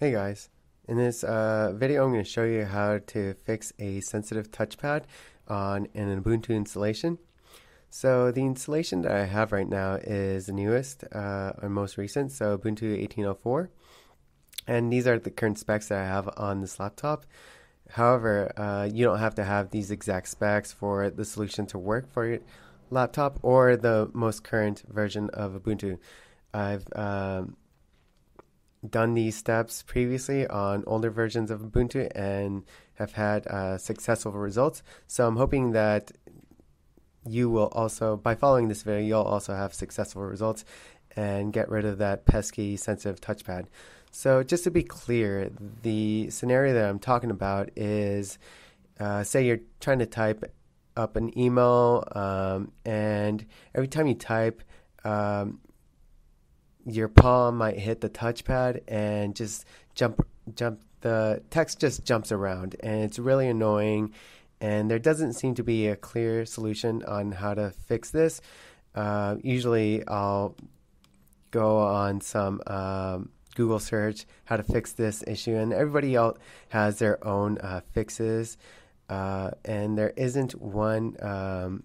Hey guys, in this uh, video I'm going to show you how to fix a sensitive touchpad on an Ubuntu installation. So the installation that I have right now is the newest uh, or most recent, so Ubuntu 18.04. And these are the current specs that I have on this laptop. However, uh, you don't have to have these exact specs for the solution to work for your laptop or the most current version of Ubuntu. I've um, done these steps previously on older versions of Ubuntu and have had uh, successful results. So I'm hoping that you will also, by following this video, you'll also have successful results and get rid of that pesky sensitive touchpad. So just to be clear, the scenario that I'm talking about is, uh, say you're trying to type up an email, um, and every time you type, um, your palm might hit the touchpad and just jump jump the text just jumps around and it's really annoying. And there doesn't seem to be a clear solution on how to fix this. Uh, usually i'll go on some um, google search how to fix this issue and everybody else has their own uh, fixes. Uh, and there isn't one um,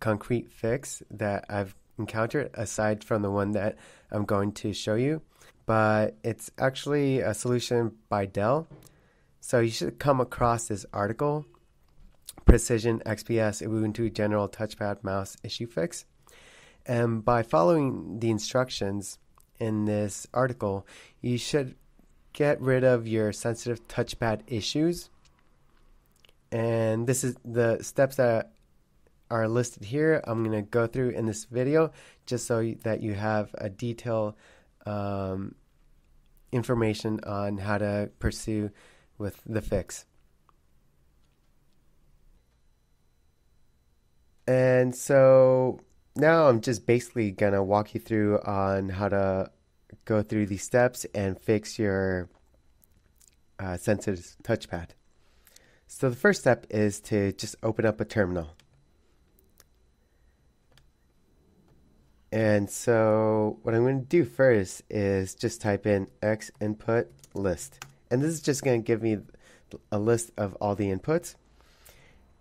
concrete fix that i've encountered aside from the one that I'm going to show you. But it's actually a solution by Dell. So you should come across this article Precision XPS Ubuntu General Touchpad Mouse Issue Fix. And by following the instructions in this article, you should get rid of your sensitive touchpad issues. And this is the steps that are listed here. I'm going to go through in this video just so that you have a detailed um, information on how to pursue with the fix. And so now I'm just basically going to walk you through on how to go through these steps and fix your uh, sensitive touchpad. So the first step is to just open up a terminal. And so what I'm going to do first is just type in x input list. And this is just going to give me a list of all the inputs.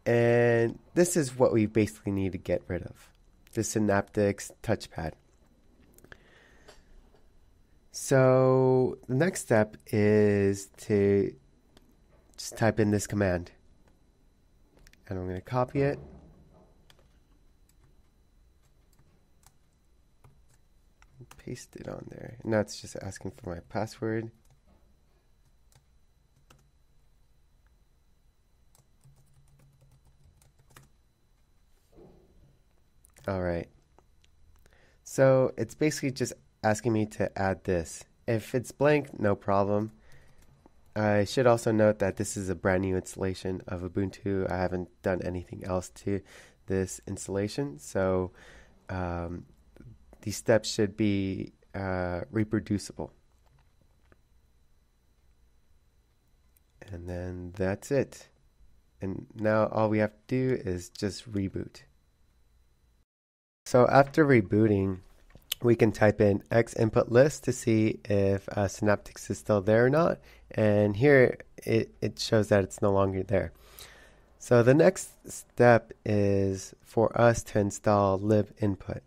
And this is what we basically need to get rid of. The Synaptics touchpad. So the next step is to just type in this command. And I'm going to copy it paste it on there. Now it's just asking for my password. All right. So it's basically just asking me to add this. If it's blank, no problem. I should also note that this is a brand new installation of Ubuntu. I haven't done anything else to this installation. So um, these steps should be uh, reproducible. And then that's it. And now all we have to do is just reboot. So after rebooting, we can type in X input list to see if uh, Synaptics is still there or not. And here it, it shows that it's no longer there. So the next step is for us to install libinput.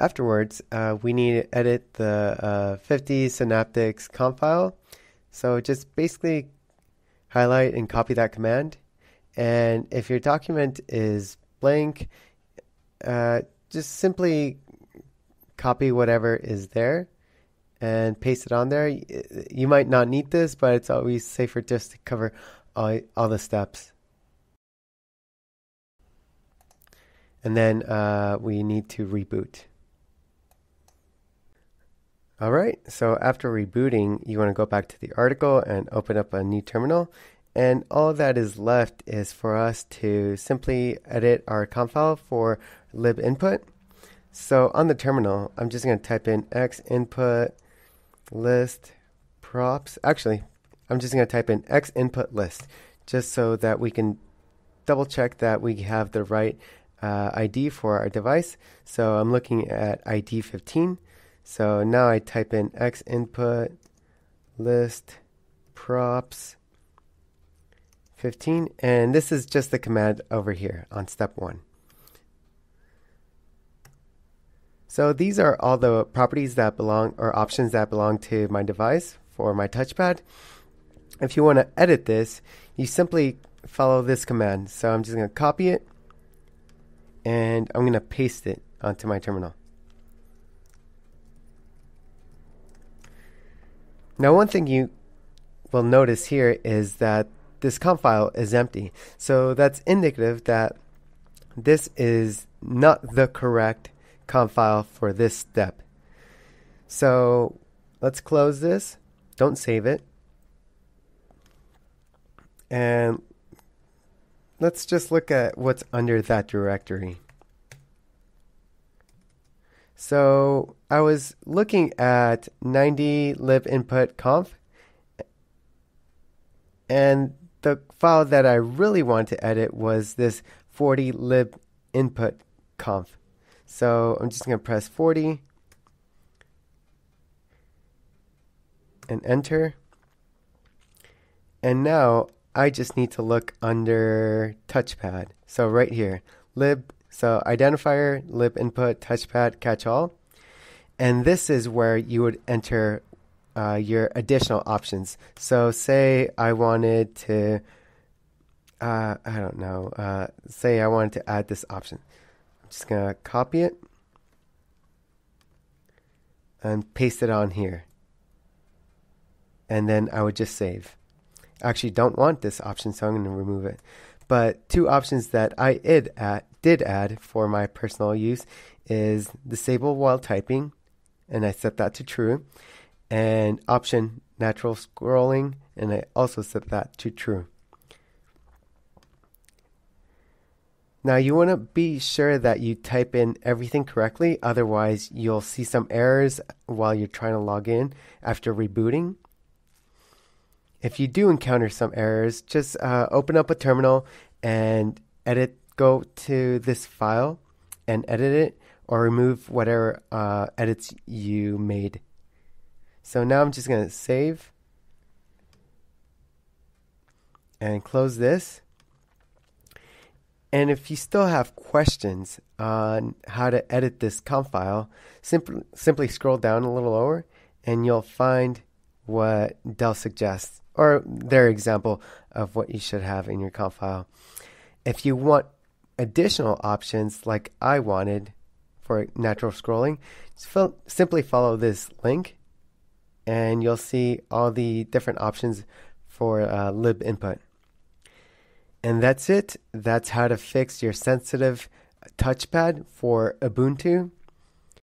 Afterwards, uh, we need to edit the uh, 50 Synaptics conf file. So just basically highlight and copy that command. And if your document is blank, uh, just simply copy whatever is there and paste it on there. You might not need this, but it's always safer just to cover all, all the steps. And then uh, we need to reboot. All right, so after rebooting, you want to go back to the article and open up a new terminal. And all that is left is for us to simply edit our conf file for lib input. So on the terminal, I'm just going to type in x input list props. Actually, I'm just going to type in x input list just so that we can double check that we have the right uh, ID for our device. So I'm looking at ID 15. So now I type in X input list props 15 and this is just the command over here on step 1. So these are all the properties that belong or options that belong to my device for my touchpad. If you want to edit this, you simply follow this command. So I'm just going to copy it and I'm going to paste it onto my terminal. Now one thing you will notice here is that this conf file is empty. So that's indicative that this is not the correct conf file for this step. So let's close this. Don't save it. And let's just look at what's under that directory. So I was looking at 90 lib input conf and the file that I really want to edit was this 40 lib input conf. So I'm just going to press 40 and enter. And now I just need to look under touchpad. So right here, lib, so identifier, lib input, touchpad, catch all. And this is where you would enter uh, your additional options. So say I wanted to, uh, I don't know, uh, say I wanted to add this option. I'm just going to copy it and paste it on here. And then I would just save. I actually don't want this option, so I'm going to remove it. But two options that I did add, did add for my personal use is disable while typing, and I set that to true and option natural scrolling, and I also set that to true. Now you want to be sure that you type in everything correctly, otherwise you'll see some errors while you're trying to log in after rebooting. If you do encounter some errors, just uh, open up a terminal and edit, go to this file and edit it or remove whatever uh, edits you made. So now I'm just going to save and close this. And if you still have questions on how to edit this conf file, simply, simply scroll down a little lower and you'll find what Dell suggests or their example of what you should have in your conf file. If you want additional options like I wanted for natural scrolling, simply follow this link and you'll see all the different options for uh, lib input. And that's it. That's how to fix your sensitive touchpad for Ubuntu.